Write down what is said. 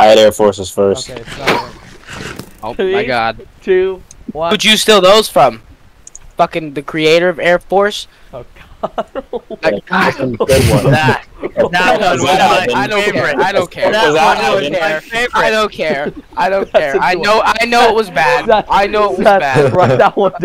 I had Air Forces first. Okay, it's not. Oh my god. Two, one. Who'd you steal those from? Fucking the creator of Air Force? Oh god. I, good one. that. That was my favorite. I don't care. I don't care. That I don't care. I don't care. I don't care. know. I know it was bad. I know it was bad. Write that one down.